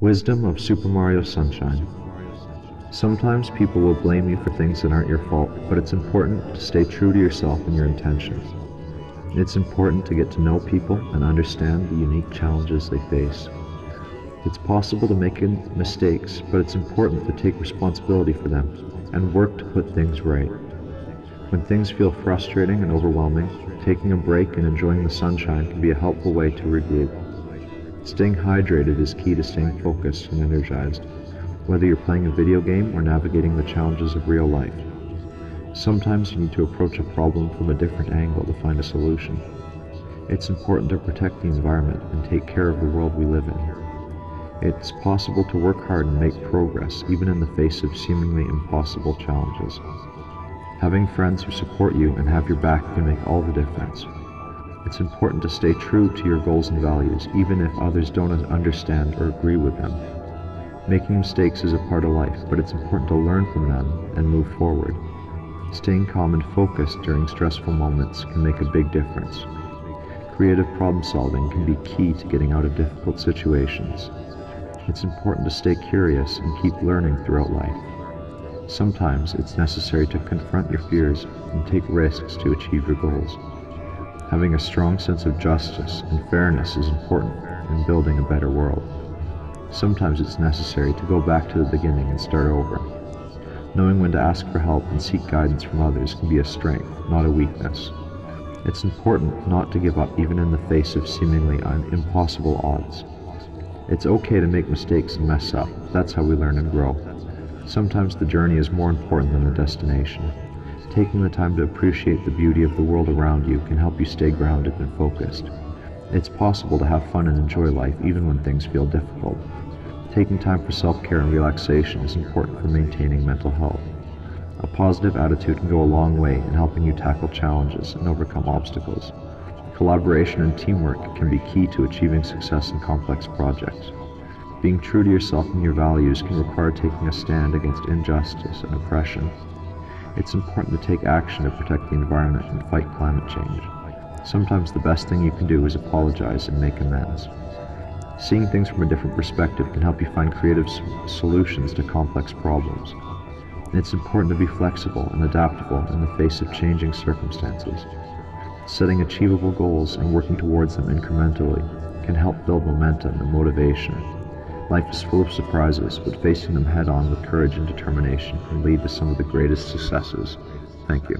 Wisdom of Super Mario Sunshine. Sometimes people will blame you for things that aren't your fault, but it's important to stay true to yourself and your intentions. It's important to get to know people and understand the unique challenges they face. It's possible to make mistakes, but it's important to take responsibility for them and work to put things right. When things feel frustrating and overwhelming, taking a break and enjoying the sunshine can be a helpful way to regroup. Staying hydrated is key to staying focused and energized, whether you're playing a video game or navigating the challenges of real life. Sometimes you need to approach a problem from a different angle to find a solution. It's important to protect the environment and take care of the world we live in. It's possible to work hard and make progress even in the face of seemingly impossible challenges. Having friends who support you and have your back can make all the difference. It's important to stay true to your goals and values, even if others don't understand or agree with them. Making mistakes is a part of life, but it's important to learn from them and move forward. Staying calm and focused during stressful moments can make a big difference. Creative problem solving can be key to getting out of difficult situations. It's important to stay curious and keep learning throughout life. Sometimes it's necessary to confront your fears and take risks to achieve your goals. Having a strong sense of justice and fairness is important in building a better world. Sometimes it's necessary to go back to the beginning and start over. Knowing when to ask for help and seek guidance from others can be a strength, not a weakness. It's important not to give up even in the face of seemingly impossible odds. It's okay to make mistakes and mess up. That's how we learn and grow. Sometimes the journey is more important than the destination. Taking the time to appreciate the beauty of the world around you can help you stay grounded and focused. It's possible to have fun and enjoy life even when things feel difficult. Taking time for self-care and relaxation is important for maintaining mental health. A positive attitude can go a long way in helping you tackle challenges and overcome obstacles. Collaboration and teamwork can be key to achieving success in complex projects. Being true to yourself and your values can require taking a stand against injustice and oppression. It's important to take action to protect the environment and fight climate change. Sometimes the best thing you can do is apologize and make amends. Seeing things from a different perspective can help you find creative solutions to complex problems. It's important to be flexible and adaptable in the face of changing circumstances. Setting achievable goals and working towards them incrementally can help build momentum and motivation Life is full of surprises, but facing them head on with courage and determination can lead to some of the greatest successes. Thank you.